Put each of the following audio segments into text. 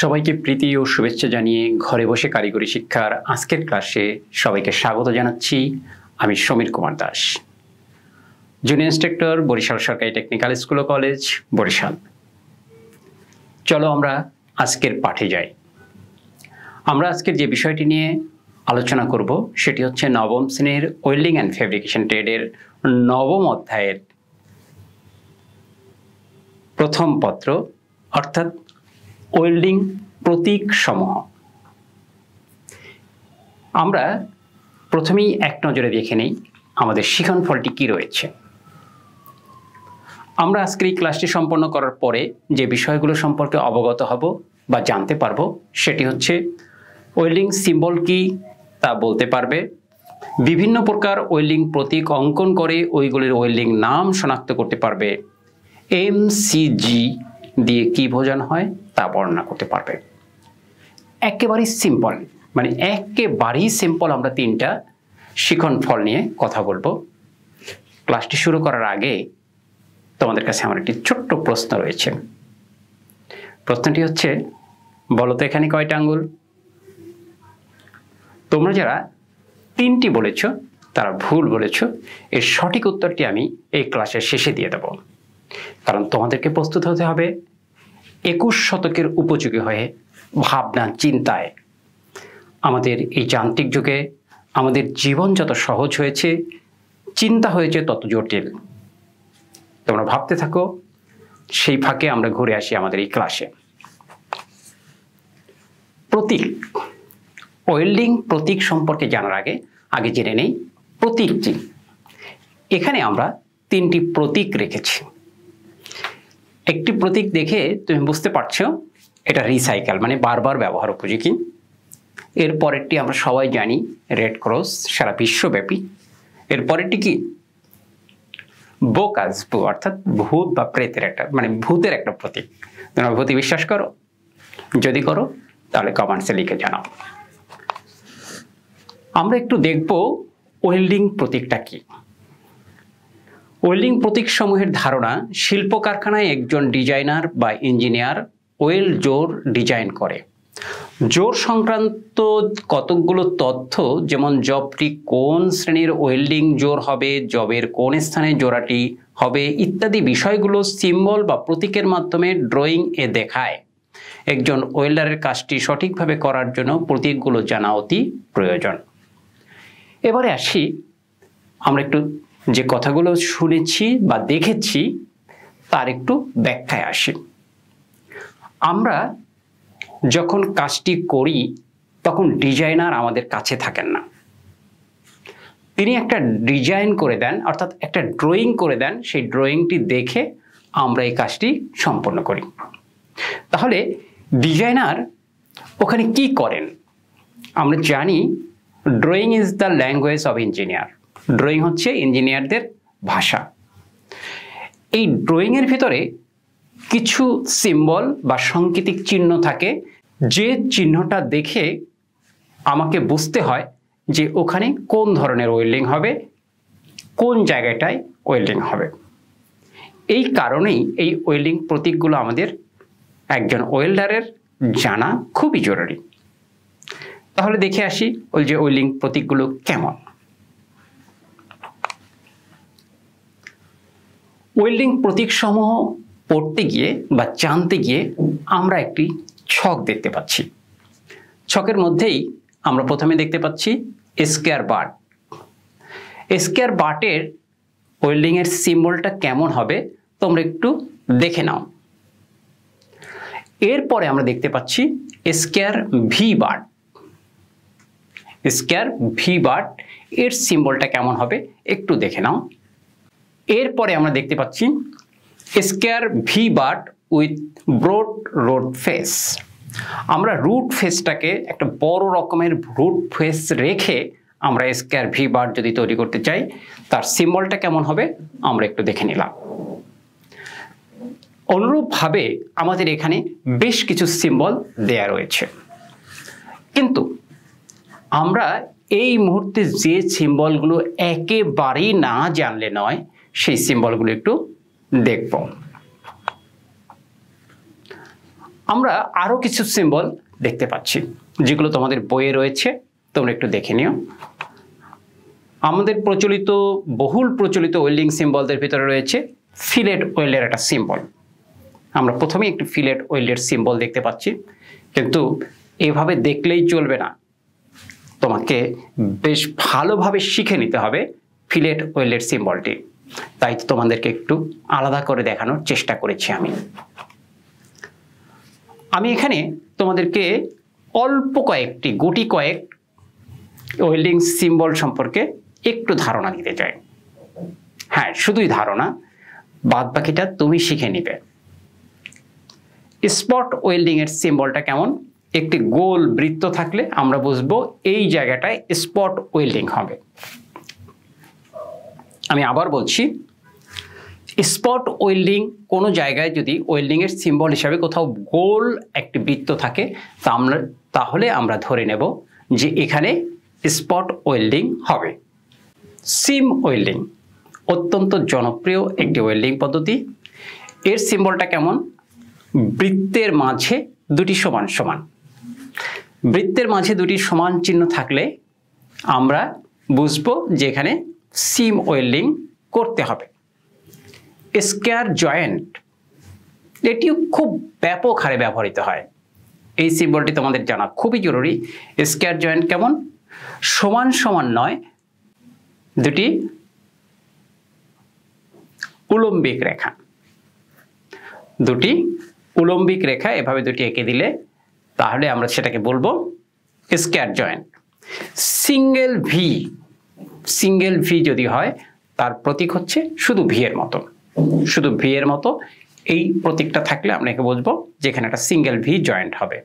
সবাইকে প্রীতি ও শুভেচ্ছা জানিয়ে ঘরে বসে কারিগরি শিক্ষার আজকের ক্লাসে সবাইকে স্বাগত জানাচ্ছি। আমি সমীর কুমার দাস। জুনিয়র ইন্সট্রাক্টর বরিশাল সরকারি টেকনিক্যাল স্কুল ও কলেজ বরিশাল। চলো আমরা আজকের পাঠে যাই। আমরা আজকের যে বিষয়টি নিয়ে আলোচনা করব সেটি হচ্ছে নবম শ্রেণির ওয়েল্ডিং অ্যান্ড ফেব্রিকেশন ট্রেডের নবম অধ্যায়ের প্রথম পত্র, অর্থাৎ ওয়েল্ডিং প্রতীক সমূহ। আমরা প্রথমেই এক নজরে দেখে নেই আমাদের শিখন ফলটি কী রয়েছে। আমরা আজকের এই ক্লাসটি সম্পন্ন করার পরে যে বিষয়গুলো সম্পর্কে অবগত হব বা জানতে পারব, সেটি হচ্ছে ওয়েল্ডিং সিম্বল কি তা বলতে পারবে। বিভিন্ন প্রকার ওয়েল্ডিং প্রতীক অঙ্কন করে ওইগুলির ওয়েল্ডিং নাম শনাক্ত করতে পারবে। এমসিজি দিয়ে কি বোঝানো হয়? তা বর্ণনা করতে পারবে। একেবারেই সিম্পল মানে একেবারেই সিম্পল আমরা তিনটা শিখন ফল নিয়ে কথা বলব। ক্লাসটি শুরু করার আগে তোমাদের কাছে আমার একটি ছোট্ট প্রশ্ন রয়েছে। প্রশ্নটি হচ্ছে, বলো তো এখানে কয়টা আঙ্গুল? তোমরা যারা তিনটি বলেছ, তারা ভুল বলেছ, এর সঠিক উত্তরটি আমি এই ক্লাসের শেষে দিয়ে দেব। কারণ তোমাদেরকে প্রস্তুত হতে হবে একুশ শতকের উপযোগী হয়ে ভাবনা, চিন্তায় আমাদের এই যান্ত্রিক যুগে আমাদের জীবন যত সহজ হয়েছে, চিন্তা হয়েছে তত জটিল। তোমরা ভাবতে থাকো, সেই ফাঁকে আমরা ঘুরে আসি আমাদের এই ক্লাসে। প্রতীক। ওয়েল্ডিং প্রতীক সম্পর্কে জানার আগে আগে জেনে নেই প্রতীক এখানে আমরা তিনটি প্রতীক রেখেছি। একটি প্রতীক দেখে তুমি বুঝতে পারছ, এটা রিসাইকেল মানে বারবার ব্যবহার উপযোগী। এর পরেরটি আমরা সবাই জানি রেড ক্রস সারা বিশ্বব্যাপী। এর পরেরটি কি? বোকাজবু অর্থাৎ ভূত বা প্রেতের একটা মানে ভূতের একটা প্রতীক। তোমরা ভূতি, বিশ্বাস করো? যদি করো, তাহলে কমেন্টসে লিখে জানাও। আমরা একটু দেখব ওয়েল্ডিং প্রতীকটা কি। ওয়েল্ডিং প্রতীক সমূহের ধারণা শিল্প কারখানায় একজন ডিজাইনার বা ইঞ্জিনিয়ার ওয়েল জোর ডিজাইন করে। জোর সংক্রান্ত কতকগুলো তথ্য, যেমন জবটি কোন শ্রেণির ওয়েল্ডিং জোর হবে, জবের কোন স্থানে জোড়াটি হবে ইত্যাদি বিষয়গুলো সিম্বল বা প্রতীকের মাধ্যমে ড্রয়িং এ দেখায়। একজন ওয়েল্ডারের কাজটি সঠিকভাবে করার জন্য প্রতীকগুলো জানা অতি প্রয়োজন। এবারে আসি, আমরা একটু যে কথাগুলো শুনেছি বা দেখেছি, তার একটু ব্যাখ্যায় আসি। আমরা যখন কাজটি করি, তখন ডিজাইনার আমাদের কাছে থাকেন না। তিনি একটা ডিজাইন করে দেন, অর্থাৎ একটা ড্রয়িং করে দেন, সেই ড্রয়িংটি দেখে আমরা এই কাজটি সম্পন্ন করি। তাহলে ডিজাইনার ওখানে কি করেন? আমরা জানি drawing is the language of engineer drawing হচ্ছে ইঞ্জিনিয়ারদের ভাষা। এই ড্রয়িংয়ের ভিতরে কিছু সিম্বল বা সাংকেতিক চিহ্ন থাকে। যে চিহ্নটা দেখে আমাকে বুঝতে হয় যে ওখানে কোন ধরনের ওয়েল্ডিং হবে, কোন জায়গাটায় ওয়েল্ডিং হবে। এই কারণেই এই ওয়েল্ডিং প্রতীকগুলো আমাদের একজন ওয়েল্ডারের জানা খুবই জরুরি। তাহলে দেখে আসি ওই যে ওয়েল্ডিং প্রতীকগুলো কেমন। ওয়েল্ডিং প্রতীকসমূহ পড়তে গিয়ে বা জানতে গিয়ে আমরা একটি ছক দেখতে পাচ্ছি। ছকের মধ্যেই আমরা প্রথমে দেখতে পাচ্ছি স্কেয়ার বাট স্কেয়ার বাটের ওয়েল্ডিংয়ের সিম্বলটা কেমন হবে তোমরা একটু দেখে নাও। এরপরে আমরা দেখতে পাচ্ছি square V butt square V butt এর সিম্বলটা কেমন হবে একটু দেখে নাও। এরপরে আমরা দেখতে পাচ্ছি square V butt with broad root face আমরা রুট ফেসটাকে একটা বড় রকমের রুট ফেস রেখে আমরা স্কেয়ার ভি বাট যদি তৈরি করতে চাই, তার সিম্বলটা কেমন হবে? আমরা একটু দেখে নিলাম। অনুরূপভাবে আমাদের এখানে বেশ কিছু সিম্বল দেয়া রয়েছে। কিন্তু আমরা এই মুহূর্তে যে সিম্বলগুলো একেবারেই না জানলে নয় সেই সিম্বলগুলো একটু দেখব। আমরা আরও কিছু সিম্বল দেখতে পাচ্ছি, যেগুলো তোমাদের বইয়ে রয়েছে। তোমরা একটু দেখে নিও। আমাদের প্রচলিত, বহুল প্রচলিত ওয়েল্ডিং সিম্বলদের ভিতরে রয়েছে ফিলেট ওয়েল্ডের একটা সিম্বল। আমরা প্রথমেই একটি ফিলেট ওয়েল্ডের সিম্বল দেখতে পাচ্ছি, কিন্তু এভাবে দেখলেই চলবে না। তোমাকে বেশ ভালোভাবে শিখে নিতে হবে ফিলেট ওয়েল্ডের সিম্বলটি। তাই তোমাদেরকে একটু আলাদা করে দেখানোর চেষ্টা করেছি আমি। আমি এখানে তোমাদেরকে অল্প কয়েকটি, গুটি কয়েক ওয়েল্ডিং সিম্বল সম্পর্কে একটু ধারণা দিতে চাই। হ্যাঁ শুধুই ধারণা বাদ বাকিটা তুমি শিখে নিবে। স্পট ওয়েল্ডিং এর সিম্বলটা কেমন? একটি গোল বৃত্ত থাকলে আমরা বুঝব এই জায়গাটায় স্পট ওয়েল্ডিং হবে। আমি আবার বলছি স্পট ওয়েল্ডিং কোনো জায়গায় যদি ওয়েল্ডিংয়ের সিম্বল হিসাবে কোথাও গোল একটি বৃত্ত থাকে, তা আমরা, তাহলে আমরা ধরে নেব যে এখানে স্পট ওয়েল্ডিং হবে। সিম ওয়েল্ডিং অত্যন্ত জনপ্রিয় একটি ওয়েল্ডিং পদ্ধতি। এর সিম্বলটা কেমন? বৃত্তের মাঝে দুটি সমান সমান। বৃত্তের মাঝে দুটি সমান চিহ্ন থাকলে আমরা বুঝব যে এখানে সিম ওয়েল্ডিং করতে হবে। স্কেয়ার জয়েন্ট, এটিও খুব ব্যাপক হারে ব্যবহৃত হয়। এই সিম্বলটি তোমাদের জানা খুবই জরুরি। স্কেয়ার জয়েন্ট কেমন? সমান সমান নয়, দুটি উলম্বিক রেখা। দুটি উলম্বিক রেখা, এভাবে দুটি এঁকে দিলে তাহলে আমরা সেটাকে বলব square joint. Single V single V যদি হয়, তার প্রতীক হচ্ছে শুধু ভি এর মতো। শুধু ভি এর মতো, এই প্রতীকটা থাকলে আমরা একে বুঝব যেখানে একটা সিঙ্গেল ভি জয়েন্ট হবে।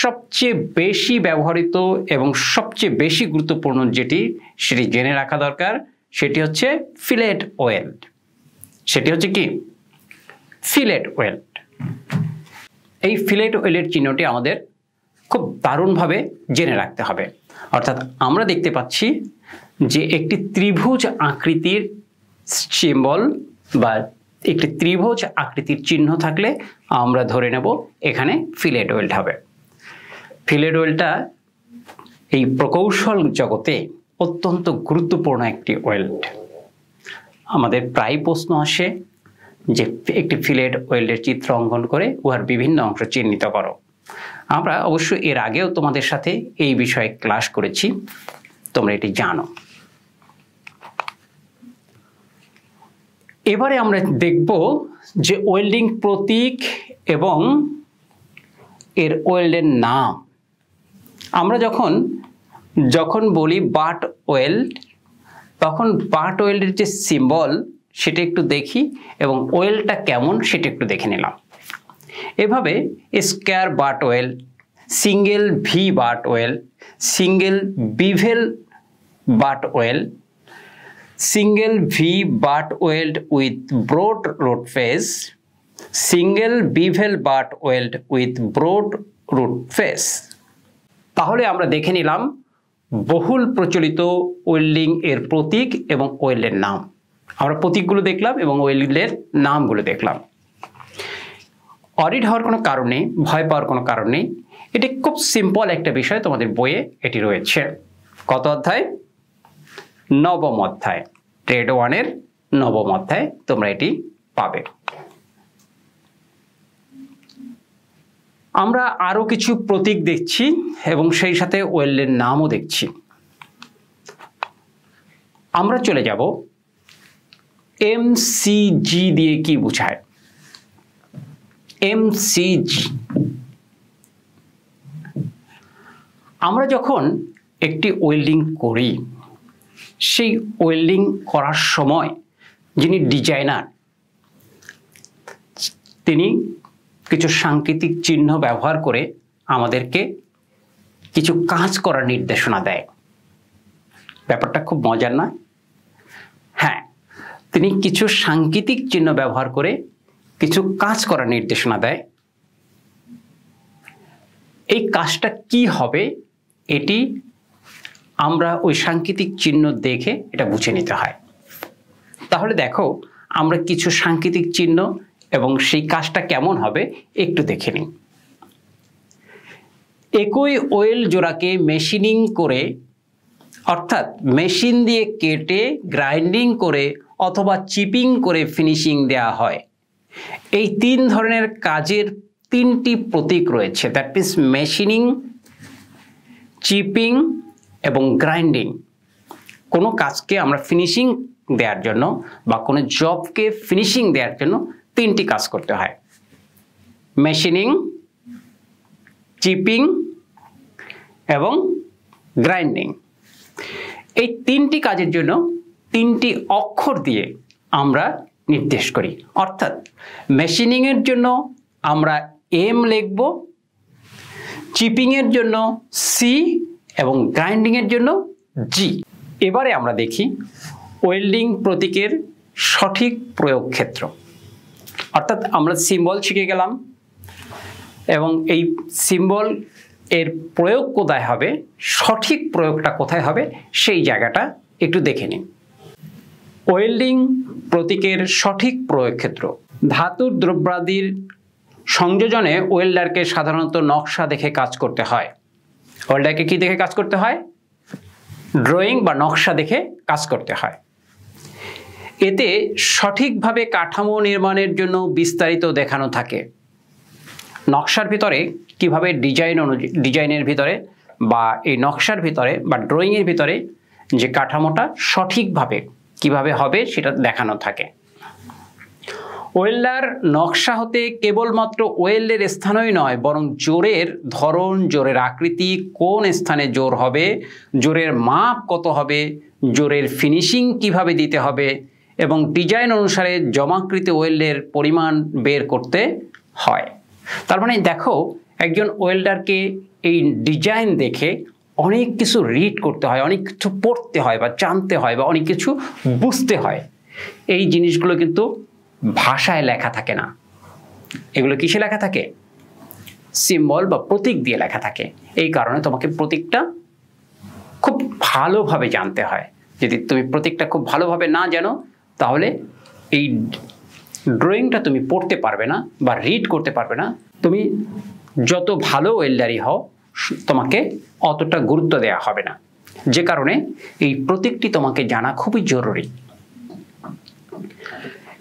সবচেয়ে বেশি ব্যবহৃত এবং সবচেয়ে বেশি গুরুত্বপূর্ণ যেটি, সেটি জেনে রাখা দরকার, সেটি হচ্ছে ফিলেট ওয়েল্ড সেটি হচ্ছে কি? ফিলেট ওয়েল্ড এই ফিলেট ওয়েলের চিহ্নটি আমাদের খুব দারুণভাবে জেনে রাখতে হবে। অর্থাৎ আমরা দেখতে পাচ্ছি যে একটি ত্রিভুজ আকৃতির সিম্বল বা একটি ত্রিভুজ আকৃতির চিহ্ন থাকলে আমরা ধরে নেব এখানে ফিলেট ওয়েল্ড হবে। ফিলেট ওয়েলটা এই প্রকৌশল জগতে অত্যন্ত গুরুত্বপূর্ণ একটি ওয়েল্ড আমাদের প্রায় প্রশ্ন আসে যে একটি ফিলেট ওয়েল্ডের চিত্র অঙ্কন করে উহার বিভিন্ন অংশ চিহ্নিত করো। আমরা অবশ্য এর আগেও তোমাদের সাথে এই বিষয়ে ক্লাস করেছি, তোমরা এটি জানো। এবারে আমরা দেখব যে ওয়েল্ডিং প্রতীক এবং এর ওয়েল্ডের নাম। আমরা যখন যখন বলি বাট ওয়েল্ড, তখন বাট ওয়েল্ডের যে সিম্বল সেটা একটু দেখি এবং ওয়েলটা কেমন সেটা একটু দেখে নিলাম। এভাবে square butt weld single V butt weld single bevel butt weld single V butt weld with broad root face, single bevel butt weld with broad root face. তাহলে আমরা দেখে নিলাম বহুল প্রচলিত ওয়েল্ডিং এর প্রতীক এবং ওয়েল্ডের নাম। আমরা প্রতীকগুলো দেখলাম এবং ওয়েল্ডের নামগুলো দেখলাম। অডিট হওয়ার কোনো কারণ নেই ভয় পাওয়ার কোনো কারণ নেই। এটি খুব সিম্পল একটা বিষয় তোমাদের বইয়ে এটি রয়েছে। কত অধ্যায়? নবম অধ্যায়। ট্রেড ওয়ানের নবম অধ্যায় তোমরা এটি পাবে। আমরা আরও কিছু প্রতীক দেখছি এবং সেই সাথে ওয়েল্ডের নামও দেখছি। আমরা চলে যাব এম দিয়ে কি বোঝায়? এম আমরা যখন একটি ওয়েল্ডিং করি সেই ওয়েল্ডিং করার সময় যিনি ডিজাইনার তিনি কিছু সাংকেতিক চিহ্ন ব্যবহার করে আমাদেরকে কিছু কাজ করার নির্দেশনা দেয়। ব্যাপারটা খুব মজার না? হ্যাঁ তিনি কিছু সাংকেতিক চিহ্ন ব্যবহার করে কিছু কাজ করার নির্দেশনা দেয়। এই কাজটা কি হবে? এটি আমরা ওই সাংকেতিক চিহ্ন দেখে এটা বুঝে নিতে হয়। তাহলে দেখো, আমরা কিছু সাংকেতিক চিহ্ন এবং সেই কাজটা কেমন হবে একটু দেখে নিন একই ওয়েল জোড়াকে মেশিনিং করে, অর্থাৎ মেশিন দিয়ে কেটে, গ্রাইন্ডিং করে অথবা চিপিং করে ফিনিশিং দেওয়া হয়। এই তিন ধরনের কাজের তিনটি প্রতীক রয়েছে দ্যাট মিনস মেশিনিং, চিপিং এবং গ্রাইন্ডিং কোনো কাজকে আমরা ফিনিশিং দেওয়ার জন্য বা কোনো জবকে ফিনিশিং দেওয়ার জন্য তিনটি কাজ করতে হয়। মেশিনিং চিপিং এবং গ্রাইন্ডিং এই তিনটি কাজের জন্য তিনটি অক্ষর দিয়ে আমরা নির্দেশ করি। অর্থাৎ মেশিনিংয়ের জন্য আমরা এম লিখব চিপিংয়ের জন্য সি এবং গ্রাইন্ডিংয়ের জন্য জি এবারে আমরা দেখি ওয়েল্ডিং প্রতীকের সঠিক প্রয়োগ ক্ষেত্র অর্থাৎ আমরা সিম্বল শিখে গেলাম এবং এই সিম্বল এর প্রয়োগ কোথায় হবে, সঠিক প্রয়োগটা কোথায় হবে, সেই জায়গাটা একটু দেখে নিন। ওয়েল্ডিং প্রতীকের সঠিক প্রয়োগ ক্ষেত্র ধাতুর দ্রব্যাদির সংযোজনে ওয়েল্ডারকে সাধারণত নকশা দেখে কাজ করতে হয়। ওয়েল্ডারকে কি দেখে কাজ করতে হয়? ড্রয়িং বা নকশা দেখে কাজ করতে হয়। এতে সঠিকভাবে কাঠামো নির্মাণের জন্য বিস্তারিত দেখানো থাকে। নকশার ভিতরে কীভাবে ডিজাইন অনুযায়ী ডিজাইনের ভিতরে বা এই নকশার ভিতরে বা ড্রয়িংয়ের ভিতরে যে কাঠামোটা সঠিকভাবে কীভাবে হবে সেটা দেখানো থাকে। ওয়েল্ডার নকশা হতে কেবলমাত্র ওয়েল্ডের স্থানই নয়, বরং জোরের ধরন, জোরের আকৃতি কোন স্থানে জোর হবে, জোরের মাপ কত হবে, জোরের ফিনিশিং কীভাবে দিতে হবে, এবং ডিজাইন অনুসারে জমাকৃত ওয়েল্ডের পরিমাণ বের করতে হয়। তার মানে দেখো, একজন ওয়েল্ডারকে এই ডিজাইন দেখে অনেক কিছু রিড করতে হয়, অনেক কিছু পড়তে হয় বা জানতে হয় বা অনেক কিছু বুঝতে হয়। এই জিনিসগুলো কিন্তু ভাষায় লেখা থাকে না। এগুলো কিসে লেখা থাকে? সিম্বল বা প্রতীক দিয়ে লেখা থাকে। এই কারণে তোমাকে প্রতীকটা খুব ভালোভাবে জানতে হয়। যদি তুমি প্রতীকটা খুব ভালোভাবে না জানো, তাহলে এই ড্রয়িংটা তুমি পড়তে পারবে না বা রিড করতে পারবে না। তুমি যত ভালো ওয়েল্ডারই হও তোমাকে অতটা গুরুত্ব দেওয়া হবে না। যে কারণে এই প্রতীকটি তোমাকে জানা খুবই জরুরি।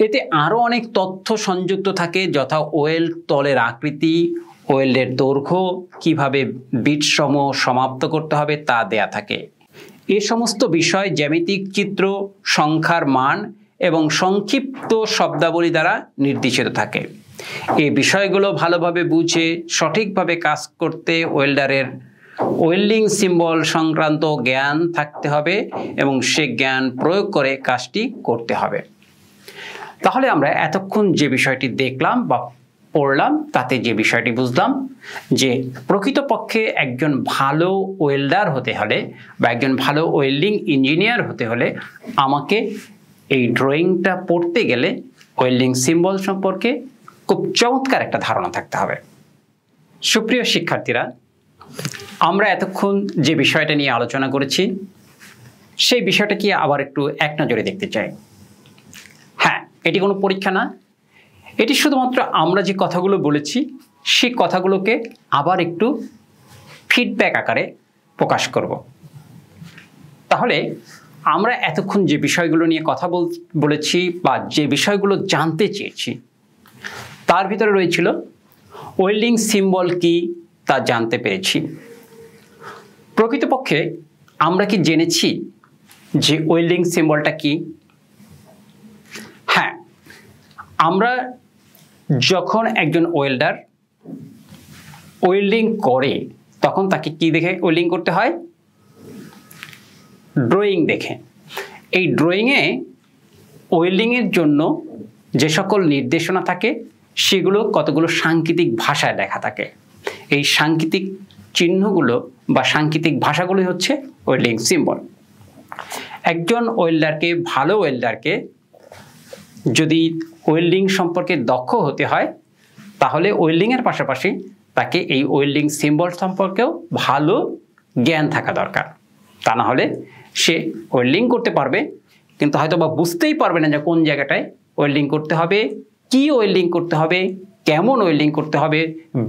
এতে আরও অনেক তথ্য সংযুক্ত থাকে, যথা ওয়েল তলের আকৃতি, ওয়েল্ডের দৈর্ঘ্য, কীভাবে বিটসমূহ সমাপ্ত করতে হবে তা দেয়া থাকে। এ সমস্ত বিষয় জ্যামিতিক চিত্র, সংখ্যার মান এবং সংক্ষিপ্ত শব্দাবলী দ্বারা নির্দেশিত থাকে। এই বিষয়গুলো ভালোভাবে বুঝে, সঠিকভাবে কাজ করতে ওয়েল্ডারের ওয়েল্ডিং সিম্বল সংক্রান্ত জ্ঞান থাকতে হবে এবং সে জ্ঞান প্রয়োগ করে কাজটি করতে হবে। তাহলে আমরা এতক্ষণ যে বিষয়টি দেখলাম বা পড়লাম, তাতে যে বিষয়টি বুঝলাম যে প্রকৃতপক্ষে একজন ভালো ওয়েল্ডার হতে হলে বা একজন ভালো ওয়েল্ডিং ইঞ্জিনিয়ার হতে হলে আমাকে এই ড্রয়িংটা পড়তে গেলে ওয়েল্ডিং সিম্বল সম্পর্কে খুব চমৎকার একটা ধারণা থাকতে হবে। সুপ্রিয় শিক্ষার্থীরা, আমরা এতক্ষণ যে বিষয়টা নিয়ে আলোচনা করেছি, সেই বিষয়টা কি আবার একটু এক নজরে দেখতে চাই। এটি কোনো পরীক্ষা না। এটি শুধুমাত্র আমরা যে কথাগুলো বলেছি, সেই কথাগুলোকে আবার একটু ফিডব্যাক আকারে প্রকাশ করব। তাহলে আমরা এতক্ষণ যে বিষয়গুলো নিয়ে কথা বলেছি বা যে বিষয়গুলো জানতে চেয়েছি, তার ভিতরে রয়েছিল ওয়েল্ডিং সিম্বল কি তা জানতে পেরেছি। প্রকৃতপক্ষে আমরা কি জেনেছি যে ওয়েল্ডিং সিম্বলটা কি হ্যাঁ আমরা যখন একজন ওয়েল্ডার ওয়েল্ডিং করে তখন তাকে কি দেখে ওয়েল্ডিং করতে হয়? ড্রয়িং দেখে। এই ড্রয়িংয়ে ওয়েল্ডিংয়ের জন্য যে সকল নির্দেশনা থাকে সেগুলো কতগুলো সাংকেতিক ভাষায় লেখা থাকে। এই সাংকেতিক চিহ্নগুলো বা সাংকেতিক ভাষাগুলোই হচ্ছে ওয়েল্ডিং সিম্বল একজন ওয়েল্ডারকে ভালো ওয়েল্ডারকে যদি ওয়েল্ডিং সম্পর্কে দক্ষ হতে হয়, তাহলে ওয়েল্ডিংয়ের পাশাপাশি তাকে এই ওয়েল্ডিং সিম্বল সম্পর্কেও ভালো জ্ঞান থাকা দরকার। তা না হলে সে ওয়েল্ডিং করতে পারবে, কিন্তু হয়তো বা বুঝতেই পারবে না যে কোন জায়গাটায় ওয়েল্ডিং করতে হবে, কি ওয়েল্ডিং করতে হবে, কেমন ওয়েল্ডিং করতে হবে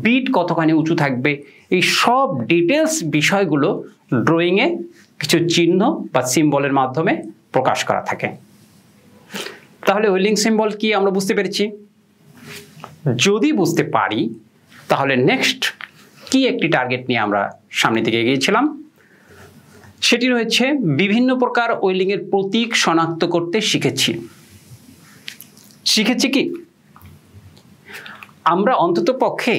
বিট কতখানি উঁচু থাকবে, এই সব ডিটেলস বিষয়গুলো ড্রয়িংয়ে কিছু চিহ্ন বা সিম্বলের মাধ্যমে প্রকাশ করা থাকে। তাহলে ওয়েল্ডিং সিম্বল কি আমরা বুঝতে পেরেছি? যদি বুঝতে পারি, তাহলে নেক্সট কি একটি টার্গেট নিয়ে আমরা সামনের দিকে এগিয়েছিলাম? সেটি রয়েছে বিভিন্ন প্রকার ওয়েল্ডিংয়ের প্রতীক শনাক্ত করতে শিখেছি। শিখেছি কি? আমরা অন্তত পক্ষে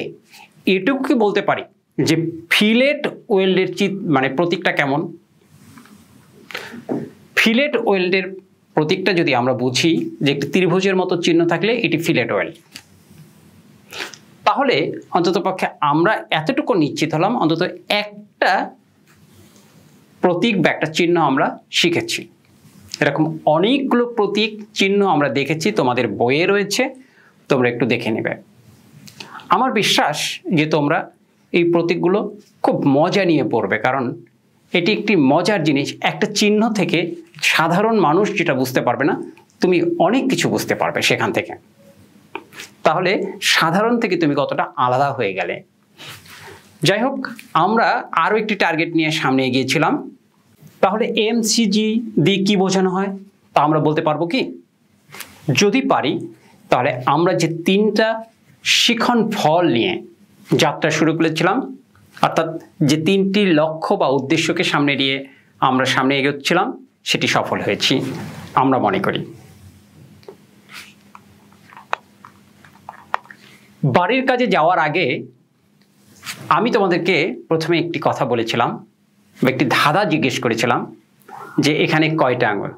এটুকু কি বলতে পারি যে ফিলেট ওয়েল্ডের চিত মানে প্রতীকটা কেমন? ফিলেট ওয়েল্ডের প্রতীকটা যদি আমরা বুঝি যে একটি ত্রিভুজের মতো চিহ্ন থাকলে এটি ফিলেট ওয়েল্ড তাহলে অন্তত পক্ষে আমরা এতটুকু নিশ্চিত হলাম, অন্তত একটা প্রতীক বা একটা চিহ্ন আমরা শিখেছি। এরকম অনেকগুলো প্রতীক, চিহ্ন আমরা দেখেছি, তোমাদের বইয়ে রয়েছে, তোমরা একটু দেখে নেবে। আমার বিশ্বাস যে তোমরা এই প্রতীকগুলো খুব মজা নিয়ে পড়বে, কারণ এটি একটি মজার জিনিস। একটা চিহ্ন থেকে সাধারণ মানুষ যেটা বুঝতে পারবে না, তুমি অনেক কিছু বুঝতে পারবে সেখান থেকে। তাহলে সাধারণ থেকে তুমি কতটা আলাদা হয়ে গেলে? যাই হোক, আমরা আরও একটি টার্গেট নিয়ে সামনে এগিয়েছিলাম। তাহলে এমসিজি দিয়ে কী বোঝানো হয় তা আমরা বলতে পারব কি? যদি পারি, তাহলে আমরা যে তিনটা শিখন ফল নিয়ে যাত্রা শুরু করেছিলাম, অর্থাৎ যে তিনটি লক্ষ্য বা উদ্দেশ্যকে সামনে নিয়ে আমরা সামনে এগোচ্ছিলাম সেটি সফল হয়েছি, আমরা মনে করি। বাড়ির কাজে যাওয়ার আগে আমি তোমাদেরকে প্রথমে একটি কথা বলেছিলাম, একটি ধাঁধা জিজ্ঞেস করেছিলাম যে এখানে কয়টা আঙুল?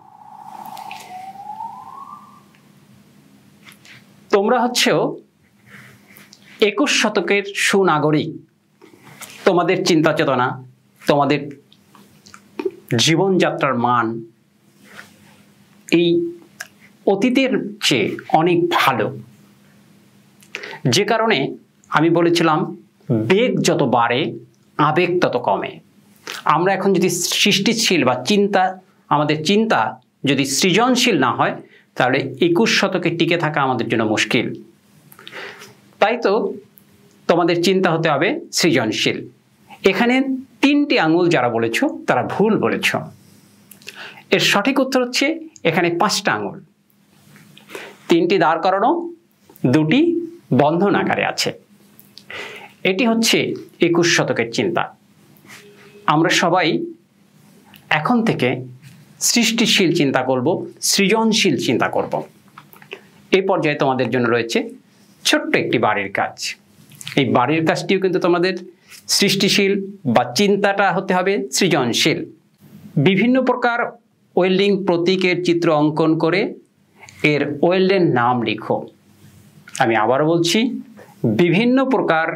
তোমরা হচ্ছেও একুশ শতকের সুনাগরিক। তোমাদের চিন্তা চেতনা, তোমাদের জীবনযাত্রার মান, এই অতীতের চেয়ে অনেক ভালো। যে কারণে আমি বলেছিলাম, বেগ যত বাড়ে, আবেগ তত কমে। আমরা এখন যদি সৃষ্টিশীল বা চিন্তা, আমাদের চিন্তা যদি সৃজনশীল না হয়, তাহলে একুশ শতকে টিকে থাকা আমাদের জন্য মুশকিল। তাই তো তোমাদের চিন্তা হতে হবে সৃজনশীল। এখানে তিনটি আঙুল যারা বলেছ, তারা ভুল বলেছ। এর সঠিক উত্তর হচ্ছে, এখানে পাঁচটা আঙুল। তিনটি দাঁড় করানো, দুটি বন্ধন আকারে আছে। এটি হচ্ছে একুশ শতকের চিন্তা। আমরা সবাই এখন থেকে সৃষ্টিশীল চিন্তা করব, সৃজনশীল চিন্তা করব। এই পর্যায়ে তোমাদের জন্য রয়েছে ছোট্ট একটি বাড়ির কাজ। এই বাড়ির কাজটিও কিন্তু তোমাদের সৃষ্টিশীল বা চিন্তাটা হতে হবে সৃজনশীল। বিভিন্ন প্রকার ওয়েল্ডিং প্রতীকের চিত্র অঙ্কন করে এর ওয়েল্ডের নাম লিখো। আমি আবারও বলছি, বিভিন্ন প্রকার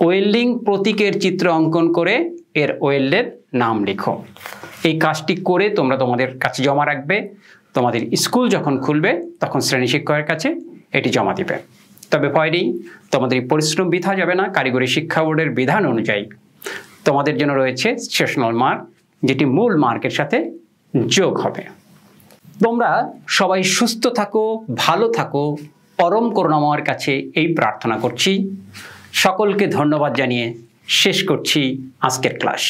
ওয়েল্ডিং প্রতীকের চিত্র অঙ্কন করে এর ওয়েল্ডের নাম লিখো। এই কাজটি করে তোমরা তোমাদের কাছে জমা রাখবে। তোমাদের স্কুল যখন খুলবে, তখন শ্রেণি শিক্ষকের কাছে এটি জমা দিবে। তবে ভয় নেই। তোমাদের পরিশ্রম বৃথা যাবে না। কারিগরি শিক্ষা বোর্ডের বিধান অনুযায়ী। তোমাদের জন্য রয়েছে সেশনাল মার্ক, যেটি মূল মার্কের সাথে যোগ হবে। তোমরা সবাই সুস্থ থাকো, ভালো থাকো। পরম করুণাময়ের কাছে এই প্রার্থনা করছি। সকলকে ধন্যবাদ জানিয়ে শেষ করছি আজকের ক্লাস।